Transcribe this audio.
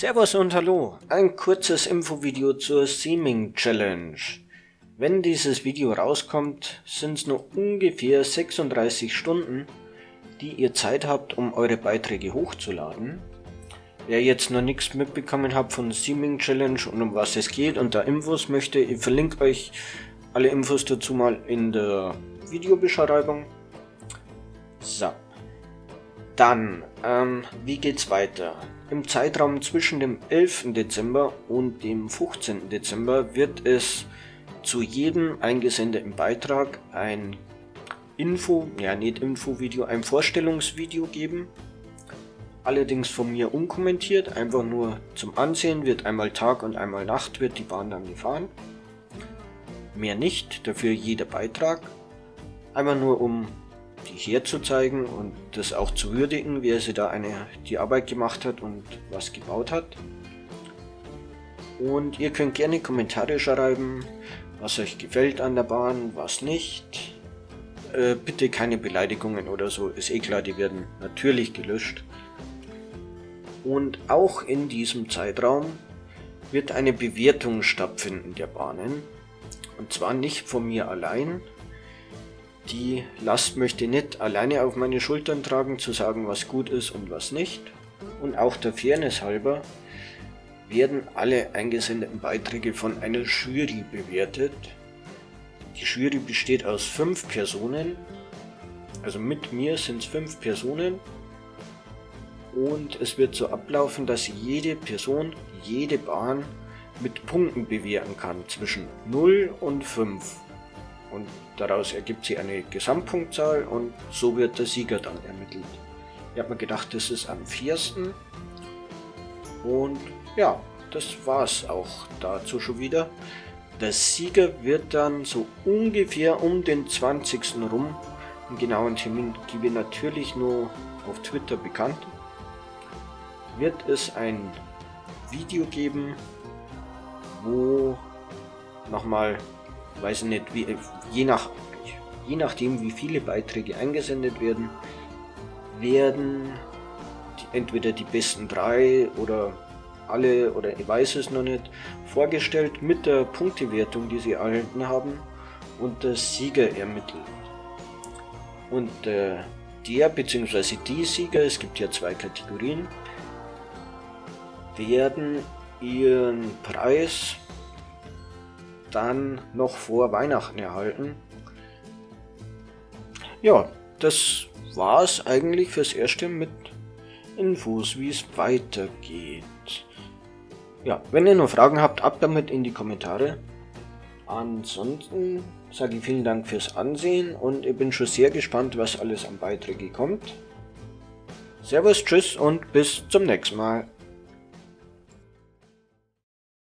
Servus und Hallo, ein kurzes Infovideo zur Seaming Challenge. Wenn dieses Video rauskommt, sind es nur ungefähr 36 Stunden, die ihr Zeit habt, um eure Beiträge hochzuladen. Wer jetzt noch nichts mitbekommen hat von Seaming Challenge und um was es geht und da Infos möchte, ich verlinke euch alle Infos dazu mal in der Videobeschreibung. So. Dann, ähm, wie geht's weiter? Im Zeitraum zwischen dem 11. Dezember und dem 15. Dezember wird es zu jedem eingesendeten Beitrag ein Info, ja nicht Info-Video, ein Vorstellungsvideo geben. Allerdings von mir unkommentiert, einfach nur zum Ansehen, wird einmal Tag und einmal Nacht wird die Bahn dann gefahren. Mehr nicht, dafür jeder Beitrag. Einmal nur um herzuzeigen und das auch zu würdigen, wer sie da eine, die Arbeit gemacht hat und was gebaut hat. Und ihr könnt gerne Kommentare schreiben, was euch gefällt an der Bahn, was nicht. Äh, bitte keine Beleidigungen oder so, ist eh klar, die werden natürlich gelöscht. Und auch in diesem Zeitraum wird eine Bewertung stattfinden der Bahnen. Und zwar nicht von mir allein, die Last möchte ich nicht alleine auf meine Schultern tragen, zu sagen, was gut ist und was nicht. Und auch der Fairness halber werden alle eingesendeten Beiträge von einer Jury bewertet. Die Jury besteht aus fünf Personen, also mit mir sind es fünf Personen. Und es wird so ablaufen, dass jede Person, jede Bahn mit Punkten bewerten kann, zwischen 0 und 5 und daraus ergibt sich eine Gesamtpunktzahl und so wird der Sieger dann ermittelt. Ich habe mir gedacht, das ist am fairsten und ja, das war's auch dazu schon wieder. Der Sieger wird dann so ungefähr um den 20. rum, einen genauen Termin gebe ich natürlich nur auf Twitter bekannt, wird es ein Video geben, wo nochmal weiß ich nicht, wie, je, nach, je nachdem wie viele Beiträge eingesendet werden, werden die, entweder die besten drei oder alle oder ich weiß es noch nicht, vorgestellt mit der Punktewertung, die sie erhalten haben und der Sieger ermittelt. Und äh, der bzw. die Sieger, es gibt ja zwei Kategorien, werden ihren Preis dann noch vor Weihnachten erhalten. Ja, das war es eigentlich fürs Erste mit Infos, wie es weitergeht. Ja, wenn ihr noch Fragen habt, ab damit in die Kommentare. Ansonsten sage ich vielen Dank fürs Ansehen und ich bin schon sehr gespannt, was alles an Beiträgen kommt. Servus, tschüss und bis zum nächsten Mal.